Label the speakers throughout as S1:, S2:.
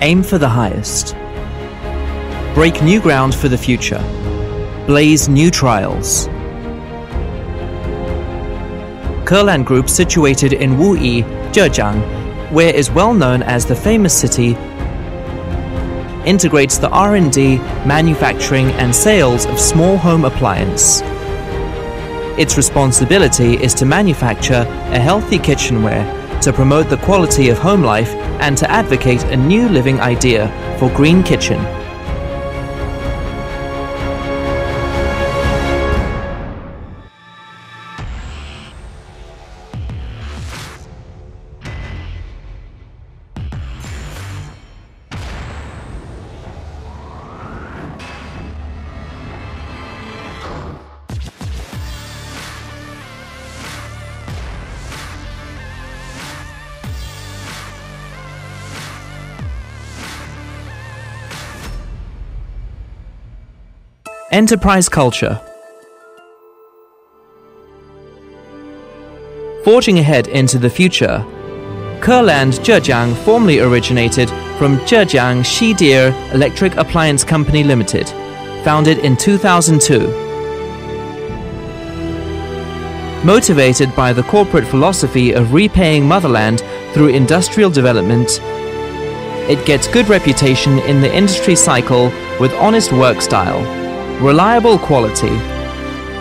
S1: Aim for the highest. Break new ground for the future. Blaze new trials. Keland Group, situated in Wuyi, Zhejiang, where is well known as the famous city, integrates the R&D, manufacturing and sales of small home appliance. Its responsibility is to manufacture a healthy kitchenware to promote the quality of home life and to advocate a new living idea for green kitchen. Enterprise culture. Forging ahead into the future, Keland Zhejiang formally originated from Zhejiang Xidir Electric Appliance Company Limited, founded in 2002. Motivated by the corporate philosophy of repaying motherland through industrial development, it gets good reputation in the industry cycle with honest work style reliable quality,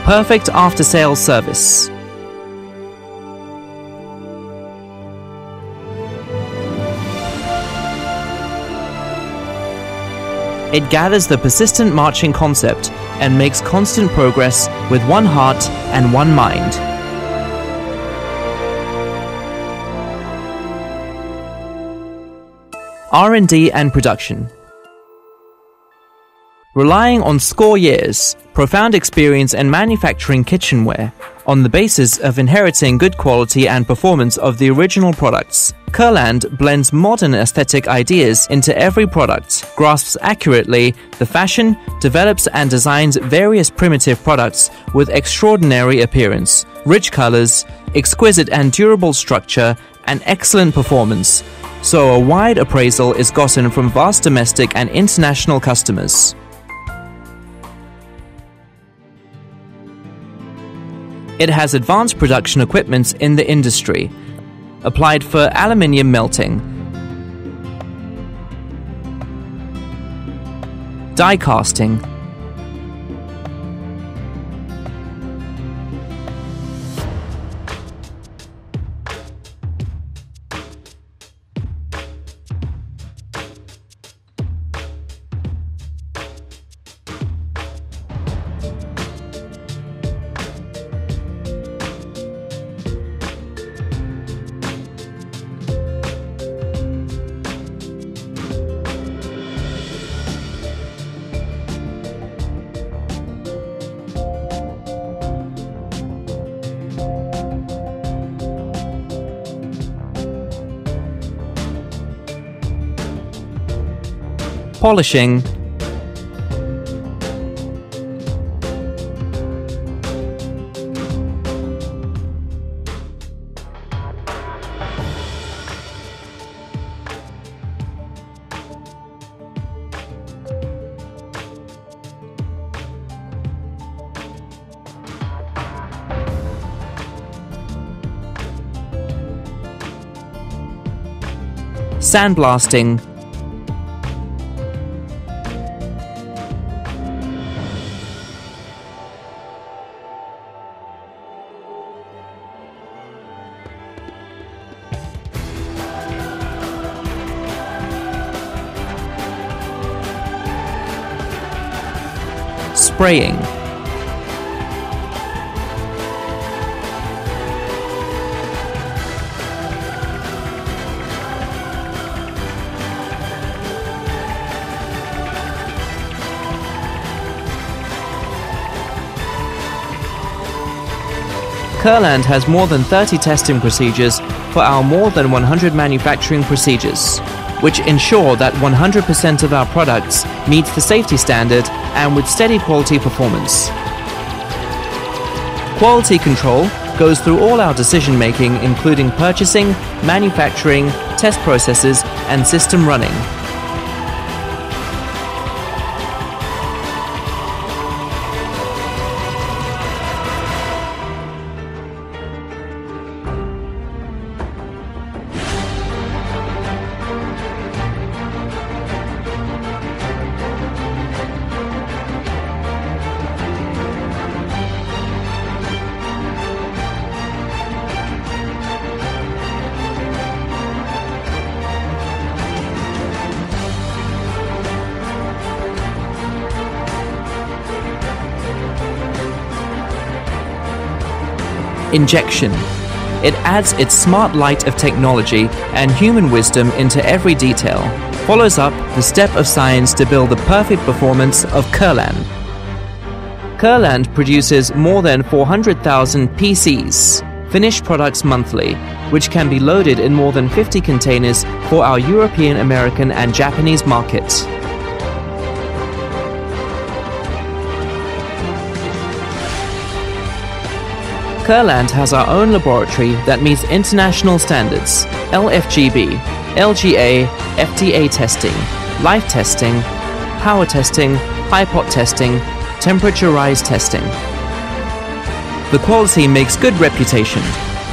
S1: perfect after sales service. It gathers the persistent marching concept and makes constant progress with one heart and one mind. R&D and production relying on score years, profound experience in manufacturing kitchenware, on the basis of inheriting good quality and performance of the original products. Keland blends modern aesthetic ideas into every product, grasps accurately the fashion, develops and designs various primitive products with extraordinary appearance, rich colors, exquisite and durable structure, and excellent performance. So a wide appraisal is gotten from vast domestic and international customers. It has advanced production equipment in the industry, applied for aluminium melting, die casting, polishing, sandblasting, spraying. Keland has more than 30 testing procedures for our more than 100 manufacturing procedures, which ensure that 100% of our products meet the safety standard and with steady quality performance. Quality control goes through all our decision making, including purchasing, manufacturing, test processes, and system running. Injection. It adds its smart light of technology and human wisdom into every detail. Follows up the step of science to build the perfect performance of Kurland. Kurland produces more than 400,000 PCs, finished products monthly, which can be loaded in more than 50 containers for our European, American, and Japanese markets. Kurland has our own laboratory that meets international standards LFGB, LGA, FDA testing, life testing, power testing, HiPot testing, temperature rise testing. The quality makes good reputation.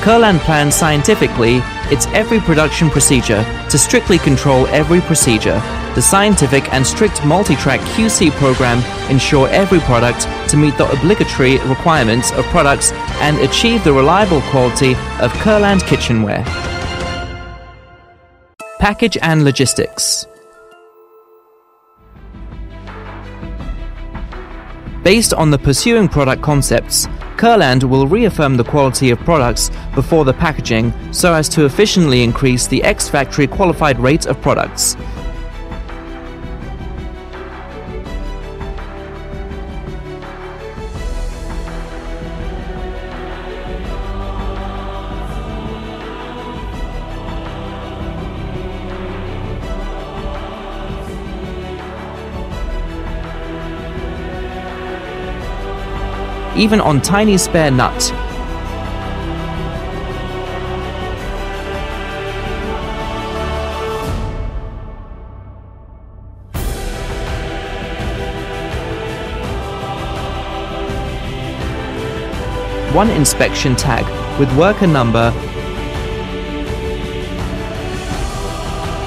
S1: Kurland plans scientifically its every production procedure to strictly control every procedure. The scientific and strict multi-track QC program ensure every product to meet the obligatory requirements of products and achieve the reliable quality of Kurland kitchenware. Package and logistics. Based on the pursuing product concepts, Kurland will reaffirm the quality of products before the packaging so as to efficiently increase the ex-factory qualified rate of products. Even on tiny spare nut. One inspection tag with worker number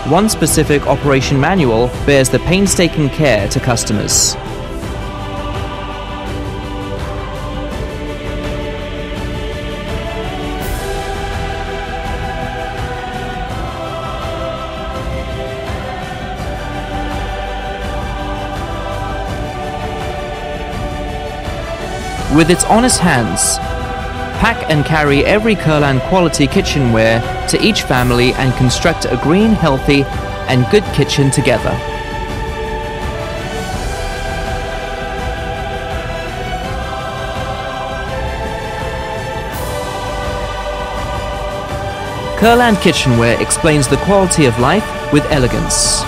S1: One specific operation manual bears the painstaking care to customers. With its honest hands, pack and carry every Kurland quality kitchenware to each family and construct a green, healthy, and good kitchen together. Kurland Kitchenware explains the quality of life with elegance.